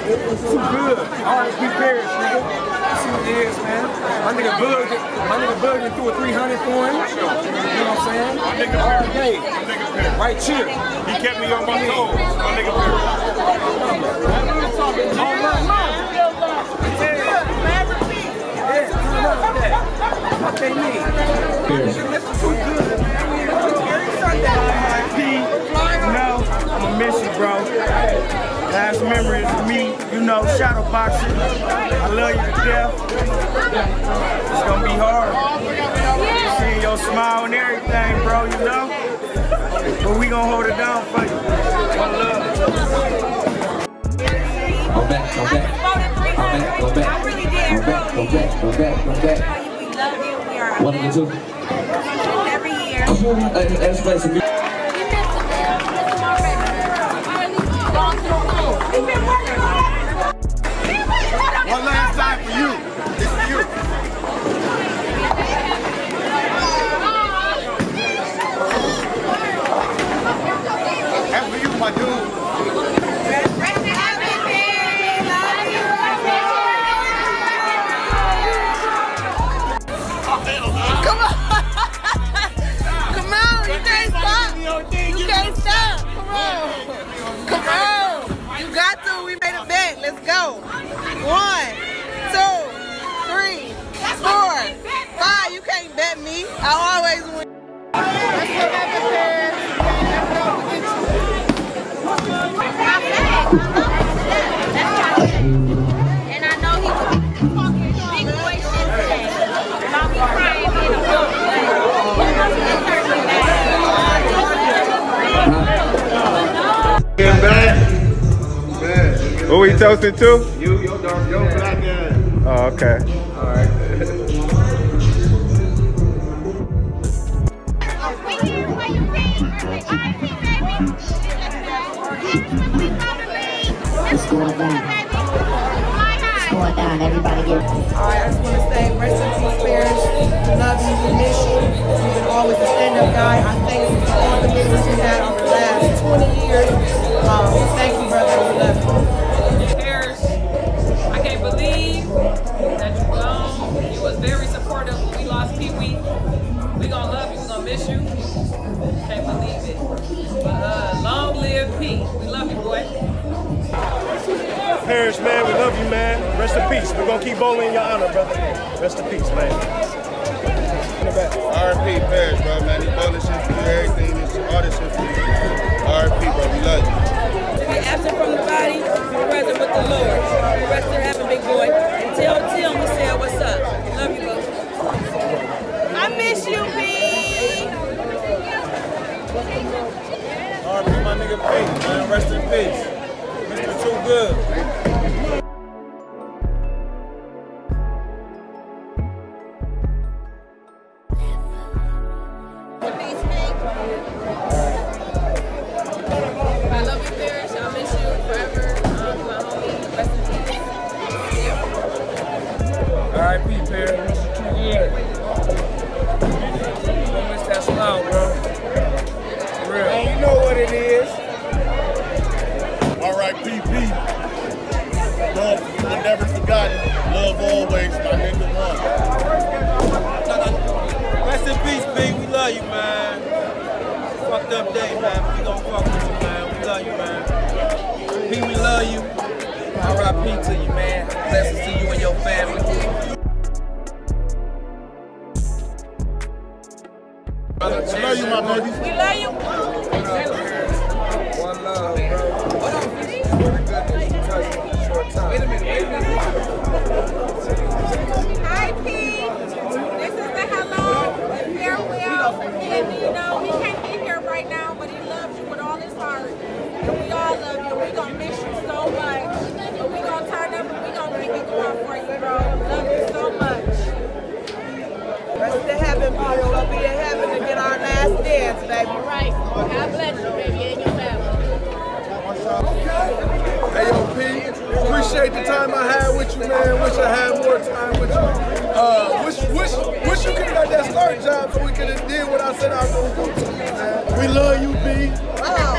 Too good. R.I.P. Parish, nigga. That's who it is, man. My nigga Bug, my nigga Bug threw a 300 for him. You know what I'm saying? My nigga All Parish. day. My nigga Parish. Right here. He kept me on my toes. My nigga Parish. All love, love. Yeah, I love that. What they need. This is too good, man. We in the Sunday. P, you know, I'ma miss you, bro. Last memory is me, you know, shadow boxing. I love you to death. It's gonna be hard. Seeing your smile and everything, bro, you know? But we gonna hold it down for you. One love. Go back, go back. Go back, go back. I really did, Go back, go back, go back, go back. We love you. We are One and two. every year. Hey, Let's play some go. One, two, three, four, five. You can't bet me. I always win. Let's go back to Paris. Who we toasting to? You, your dark, your black ass. Oh, okay. It's going down. It's going down. Everybody get. All right, I just want to say, rest in peace, Parish. Love you. We miss you. You've been always a stand-up guy. I thank you for all the business you had over the last 20 years. Um, thank you, brother. We love you. Bowling in your honor, brother. Rest in peace, man. I love you, Parish. I miss you forever. My. R.I.P. Parish. Too good. Fucked up day, man. We gon' fuck with you, man. We love you, man. P, we love you. R.I.P. to you, man. Blessings to you and your family. I love you, my baby. We love you. God bless you, baby, and your family. Hey, yo, P, appreciate the time I had with you, man. Wish I had more time with you. Uh, wish, wish, wish you could have got that start job so we could have did what I said I was going to do, man. We love you, P. Oh,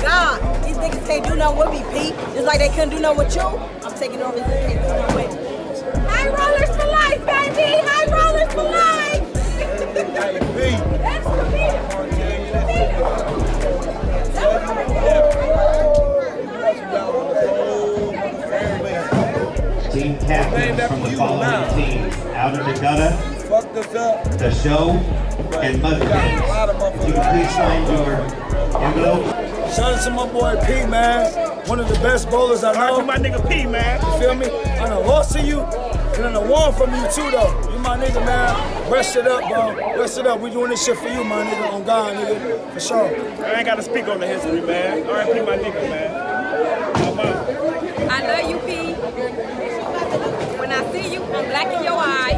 God. These niggas can't do nothing with me, P. Just like they couldn't do nothing with you. I'm taking over this can't do nothing with me. High rollers for life, baby! High rollers for life! hey, P. captains from the following teams. Out of the gutter, Fucked us up. the show, and Mother Games. If you can please sign your envelope. Shout out to my boy P, man. One of the best bowlers I know. to my nigga P, man. You feel me? I done lost to you, and I done won from you too, though. You my nigga, man. Rest it up, bro. Rest it up. We doing this shit for you, my nigga. On God, nigga. For sure. I ain't gotta speak on the history, man. R.I.P. my nigga, man. I'm. I love you, P. When I see you, I'm black in your eye.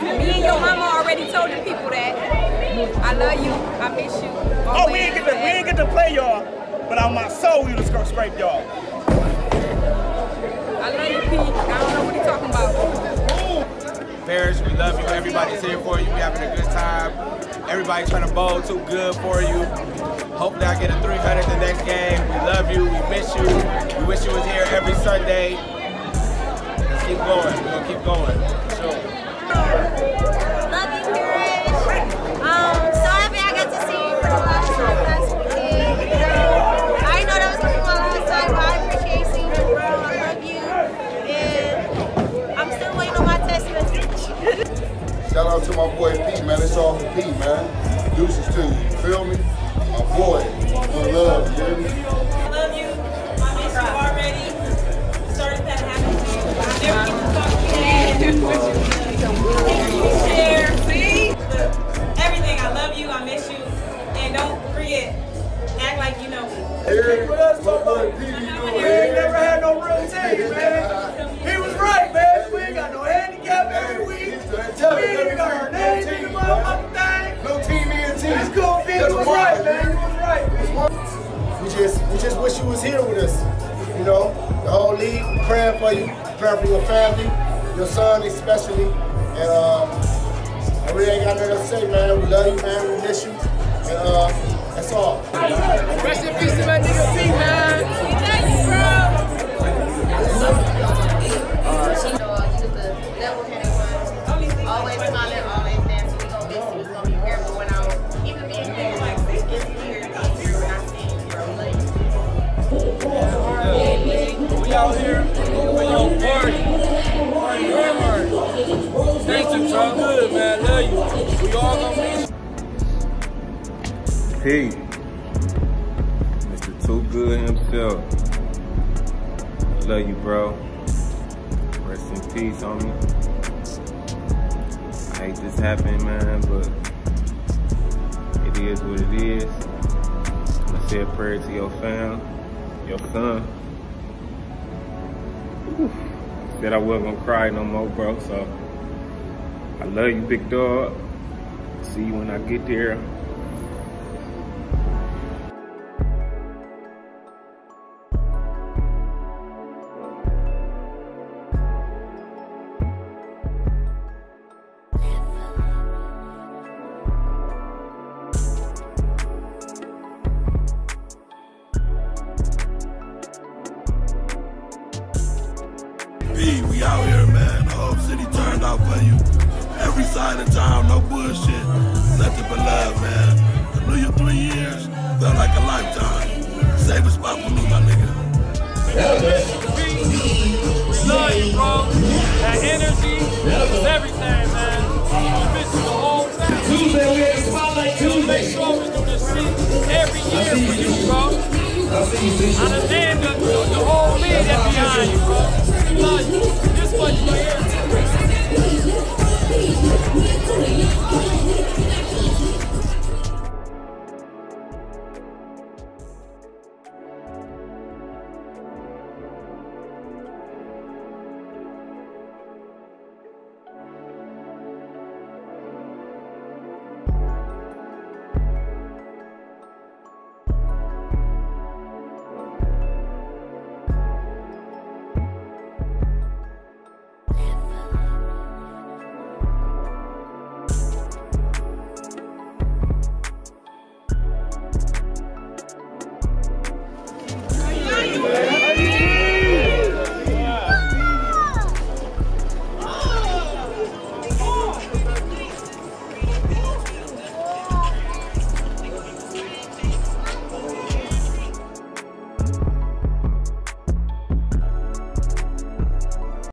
Me and your mama already told the people that. I love you. I miss you. Oh, we ain't get to we ain't get to play y'all, but on my soul we was gonna scrape y'all. I love you, P. I don't know what he's talking about. Parish, we love you. Everybody's here for you. We having a good time. Everybody trying to bowl too good for you. Hopefully I get a 300 the next game. We love you. We miss you. We wish you was here every Sunday. Let's keep going. We're gonna keep going. Sure. Love you, Parish. Um, so happy I got to see you for the last time last weekend. I know that was gonna be my last time, but I appreciate seeing you, bro. I love you, and I'm still waiting on my text message. Shout out to my boy Pete, man. It's all for Pete, man. Deuces to you. You feel me? My boy. One love, you hear me? Share, see? Everything. I love you. I miss you. And don't forget, act like you know me. Hey, what else my boy P be doing? We ain't never had no real team, man. He was right, man. We ain't got no handicap every week. We ain't even got our names in the motherfucking thing. No team in team. It's cool, P. You was right, man. You was right. We just we just wish you was here with us. You know, the whole league praying for you, praying for your family, your son especially. And uh, I really ain't got nothing to say, man. We love you, man. We miss you. And uh, that's all. Rest in peace to my nigga P, man. Always Thanks. Good, man. Love you. We all gonna miss. P. Mr. Too Good himself. I love you, bro. Rest in peace, homie. I hate this happening, man, but it is what it is. I'm gonna say a prayer to your fam, your son. Whew. Said I wasn't gonna cry no more, bro, so I love you, big dog. See you when I get there. good beats, love you, bro. That energy is everything, man. Tuesday, we the whole spotlight Tuesday. Make sure we do this shit every year for you, bro. I done named the, the whole league that's behind you, bro.